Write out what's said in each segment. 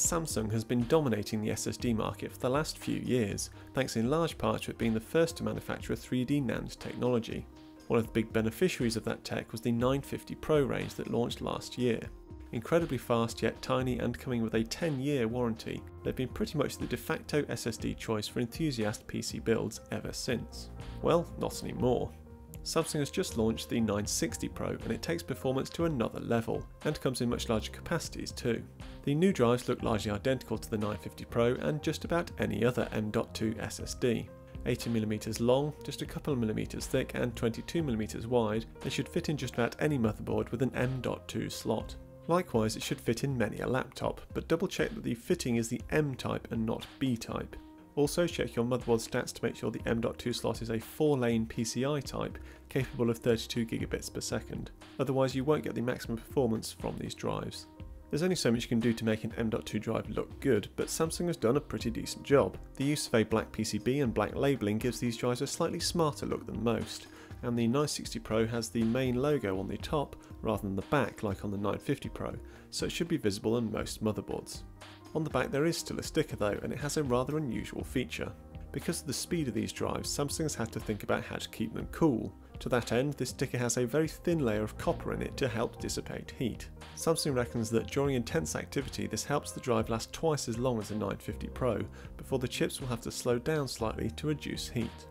Samsung has been dominating the SSD market for the last few years, thanks in large part to it being the first to manufacture 3D NAND technology. One of the big beneficiaries of that tech was the 950 Pro range that launched last year. Incredibly fast yet tiny and coming with a 10 year warranty, they've been pretty much the de facto SSD choice for enthusiast PC builds ever since. Well, not anymore. Samsung has just launched the 960 Pro and it takes performance to another level, and comes in much larger capacities too. The new drives look largely identical to the 950 Pro and just about any other M.2 SSD. 80mm long, just a couple of millimeters thick and 22mm wide, they should fit in just about any motherboard with an M.2 slot. Likewise, it should fit in many a laptop, but double check that the fitting is the M type and not B type. Also check your motherboard stats to make sure the M.2 slot is a 4-lane PCI type capable of 32 gigabits per second, otherwise you won't get the maximum performance from these drives. There's only so much you can do to make an M.2 drive look good, but Samsung has done a pretty decent job. The use of a black PCB and black labelling gives these drives a slightly smarter look than most, and the 960 Pro has the main logo on the top rather than the back like on the 950 Pro, so it should be visible on most motherboards. On the back there is still a sticker though, and it has a rather unusual feature. Because of the speed of these drives, Samsung has had to think about how to keep them cool. To that end, this sticker has a very thin layer of copper in it to help dissipate heat. Samsung reckons that during intense activity this helps the drive last twice as long as a 950 Pro, before the chips will have to slow down slightly to reduce heat.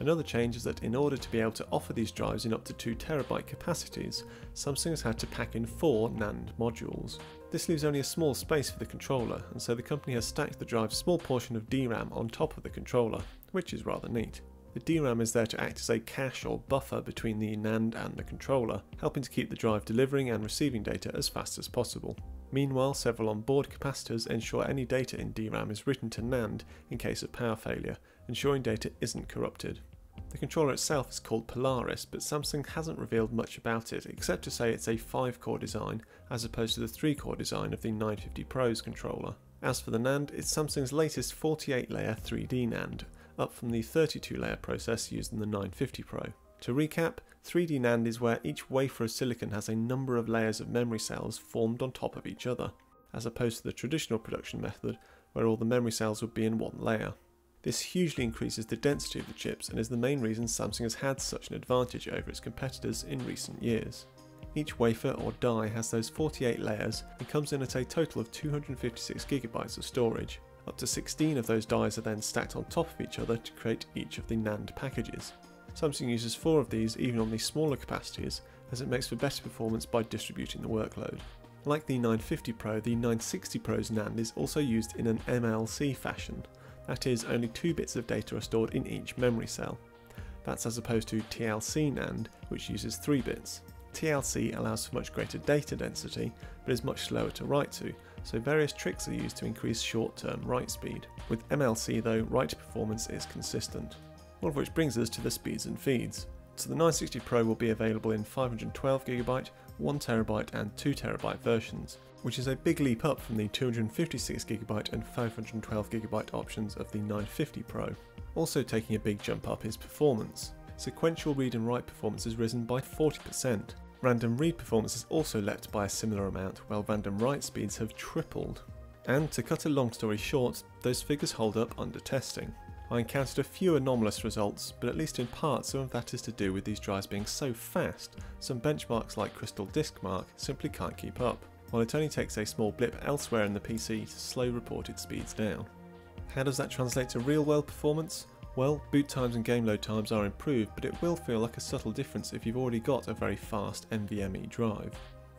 Another change is that in order to be able to offer these drives in up to 2TB capacities, Samsung has had to pack in 4 NAND modules. This leaves only a small space for the controller, and so the company has stacked the drive's small portion of DRAM on top of the controller, which is rather neat. The DRAM is there to act as a cache or buffer between the NAND and the controller, helping to keep the drive delivering and receiving data as fast as possible. Meanwhile, several onboard capacitors ensure any data in DRAM is written to NAND in case of power failure, ensuring data isn't corrupted. The controller itself is called Polaris, but Samsung hasn't revealed much about it except to say it's a 5 core design as opposed to the 3 core design of the 950 Pro's controller. As for the NAND, it's Samsung's latest 48 layer 3D NAND, up from the 32 layer process used in the 950 Pro. To recap, 3D NAND is where each wafer of silicon has a number of layers of memory cells formed on top of each other, as opposed to the traditional production method where all the memory cells would be in one layer. This hugely increases the density of the chips and is the main reason Samsung has had such an advantage over its competitors in recent years. Each wafer or die has those 48 layers and comes in at a total of 256GB of storage. Up to 16 of those dies are then stacked on top of each other to create each of the NAND packages. Samsung uses 4 of these even on the smaller capacities as it makes for better performance by distributing the workload. Like the 950 Pro, the 960 Pro's NAND is also used in an MLC fashion, that is, only two bits of data are stored in each memory cell. That's as opposed to TLC NAND, which uses three bits. TLC allows for much greater data density, but is much slower to write to, so various tricks are used to increase short-term write speed. With MLC though, write performance is consistent. All of which brings us to the speeds and feeds. So the 960 Pro will be available in 512GB, 1TB and 2TB versions, which is a big leap up from the 256GB and 512GB options of the 950 Pro. Also taking a big jump up is performance. Sequential read and write performance has risen by 40%. Random read performance has also leapt by a similar amount, while random write speeds have tripled. And to cut a long story short, those figures hold up under testing. I encountered a few anomalous results, but at least in part some of that is to do with these drives being so fast, some benchmarks like Crystal Disk Mark simply can't keep up while it only takes a small blip elsewhere in the PC to slow reported speeds down. How does that translate to real world performance? Well, boot times and game load times are improved, but it will feel like a subtle difference if you've already got a very fast NVMe drive.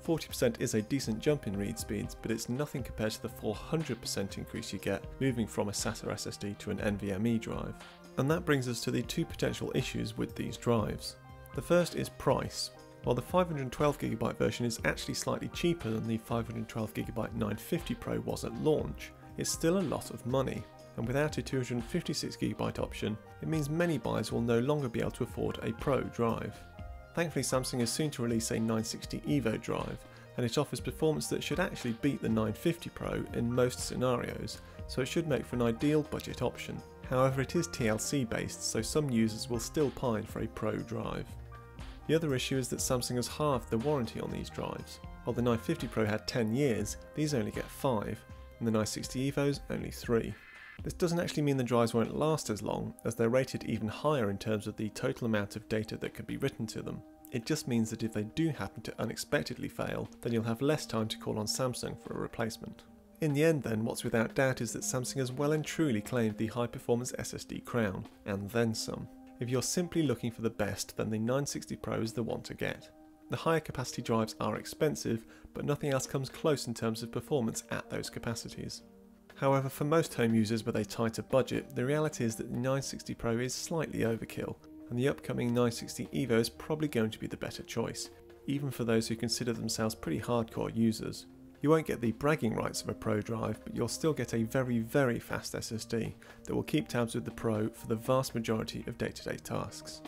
40% is a decent jump in read speeds, but it's nothing compared to the 400% increase you get moving from a SATA SSD to an NVMe drive. And that brings us to the two potential issues with these drives. The first is price. While the 512GB version is actually slightly cheaper than the 512GB 950 Pro was at launch, it's still a lot of money, and without a 256GB option, it means many buyers will no longer be able to afford a Pro drive. Thankfully Samsung is soon to release a 960 EVO drive, and it offers performance that should actually beat the 950 Pro in most scenarios, so it should make for an ideal budget option. However it is TLC based, so some users will still pine for a Pro drive. The other issue is that Samsung has halved the warranty on these drives. While the 950 Pro had 10 years, these only get 5. and the 960 EVOs only 3. This doesn't actually mean the drives won't last as long, as they're rated even higher in terms of the total amount of data that could be written to them. It just means that if they do happen to unexpectedly fail, then you'll have less time to call on Samsung for a replacement. In the end then, what's without doubt is that Samsung has well and truly claimed the high performance SSD crown, and then some. If you're simply looking for the best, then the 960 Pro is the one to get. The higher capacity drives are expensive, but nothing else comes close in terms of performance at those capacities. However, for most home users with a tighter budget, the reality is that the 960 Pro is slightly overkill, and the upcoming 960 EVO is probably going to be the better choice, even for those who consider themselves pretty hardcore users. You won't get the bragging rights of a Pro drive, but you'll still get a very, very fast SSD that will keep tabs with the Pro for the vast majority of day to day tasks.